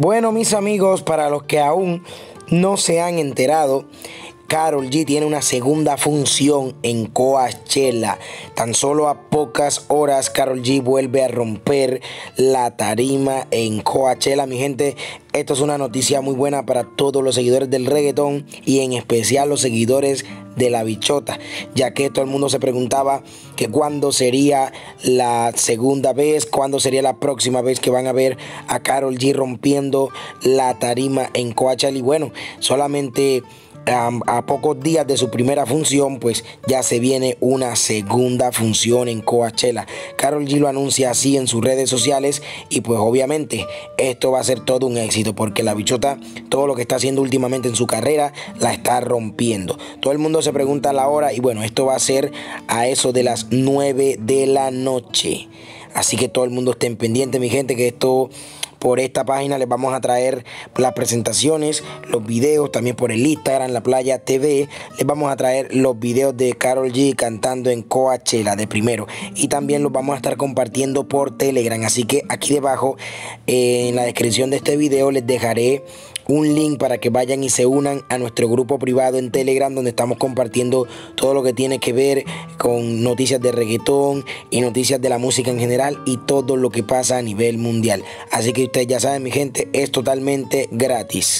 Bueno, mis amigos, para los que aún no se han enterado, Carol G tiene una segunda función en Coachella. Tan solo a pocas horas Carol G vuelve a romper la tarima en Coachella. Mi gente, esto es una noticia muy buena para todos los seguidores del reggaetón y en especial los seguidores de la bichota, ya que todo el mundo se preguntaba que cuándo sería la segunda vez, cuándo sería la próxima vez que van a ver a Carol G rompiendo la tarima en Coachella. Y bueno, solamente a, pocos días de su primera función, pues ya se viene una segunda función en Coachella. Carol G lo anuncia así en sus redes sociales y pues obviamente esto va a ser todo un éxito porque la bichota todo lo que está haciendo últimamente en su carrera la está rompiendo. Todo el mundo se pregunta la hora y bueno, esto va a ser a eso de las 9 de la noche. Así que todo el mundo estén pendiente, mi gente, que esto por esta página les vamos a traer las presentaciones, los videos, también por el Instagram, la playa TV. Les vamos a traer los videos de Carol G cantando en Coachella de primero. Y también los vamos a estar compartiendo por Telegram. Así que aquí debajo eh, en la descripción de este video les dejaré un link para que vayan y se unan a nuestro grupo privado en Telegram donde estamos compartiendo todo lo que tiene que ver con noticias de reggaetón y noticias de la música en general y todo lo que pasa a nivel mundial. Así que ustedes ya saben mi gente, es totalmente gratis.